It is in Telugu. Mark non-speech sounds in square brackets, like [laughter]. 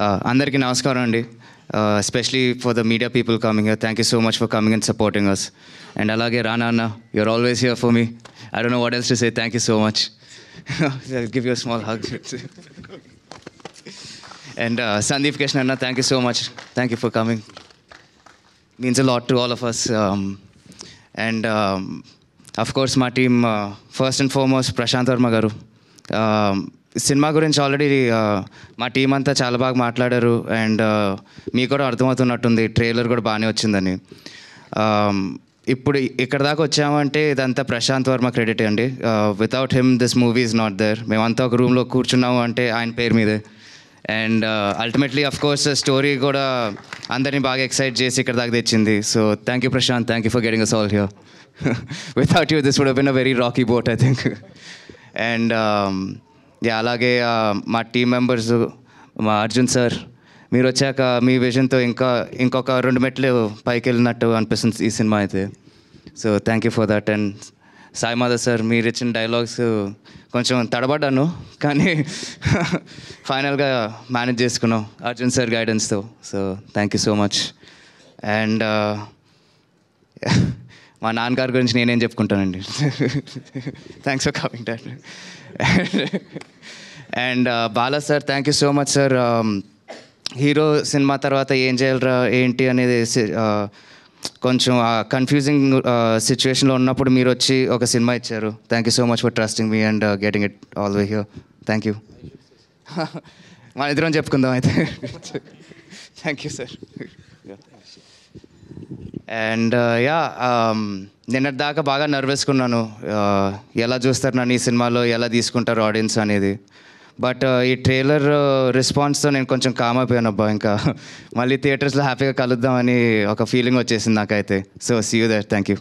అందరికీ నమస్కారం అండి. Especially for the media people coming thank you so much for coming and supporting us and అలాగే రానా అన్న you're always here for me I don't know what else to say thank you so much give you small hug and Sandeep Krishna అన్న thank you so much thank you for coming means a lot to all of us. Um, and um, of course, మా team first and foremost Prashanth Varma గారు Um, సినిమా గురించి ఆల్రెడీ మా టీం అంతా చాలా బాగా మాట్లాడారు అండ్ మీకు కూడా అర్థమవుతున్నట్టుంది ట్రైలర్ కూడా బాగానే వచ్చిందని. ఇప్పుడు ఇక్కడ దాకా వచ్చామంటే ఇదంతా ప్రశాంత్ వర్మ క్రెడిట్ అండి. Without him this movie is not there మేమంతా ఒక రూమ్లో కూర్చున్నాము అంటే ఆయన పేరు మీదే. And ultimately of course story కూడా అందరినీ బాగా ఎక్సైట్ చేసి ఇక్కడ దాకా తెచ్చింది. So thank you Prashanth. Thank you for getting us all here without you this would been a very rocky boat I think and yeah అలాగే మా టీం మెంబర్స్ మా అర్జున్ సార్ మీరు వచ్చాక మీ విజన్తో ఇంకా ఇంకొక రెండు మెట్లు పైకి వెళ్ళినట్టు అనిపిస్తుంది ఈ సినిమా అయితే. So thank you for that and Sai Madhav sir మీరు ఇచ్చిన డైలాగ్స్ కొంచెం తడబడ్డాను కానీ [laughs] ఫైనల్గా మేనేజ్ చేసుకున్నాం Arjun sir గైడెన్స్తో so thank you so much and మా నాన్నగారి గురించి నేనేం చెప్పుకుంటానండి. Thanks for coming dad and Bala sir thank you so much sir hero cinema తర్వాత ఏం చేయాలరా ఏంటి అనేది uh, కొంచెం uh, కన్ఫ్యూజింగ్ సిచ్యువేషన్లో uh, ఉన్నప్పుడు మీరు వచ్చి ఒక సినిమా ఇచ్చారు. Thank you so much for trusting me and getting it all way here thank you మన ఇద్దరం చెప్పుకుందాం అయితే. Thank you sir and yeah uh, um, నిన్నటి దాకా బాగా నర్వస్గా ఉన్నాను uh, ఎలా చూస్తారు నన్ను ఈ సినిమాలో ఎలా తీసుకుంటారు ఆడియన్స్ అనేది. బట్ uh, ఈ ట్రైలర్ రెస్పాన్స్తో నేను కొంచెం కామ్ అయిపోయాను అబ్బా ఇంకా. [laughs] మళ్ళీ థియేటర్స్లో హ్యాపీగా కలుద్దామని ఒక ఫీలింగ్ వచ్చేసింది నాకైతే. So see you there thank you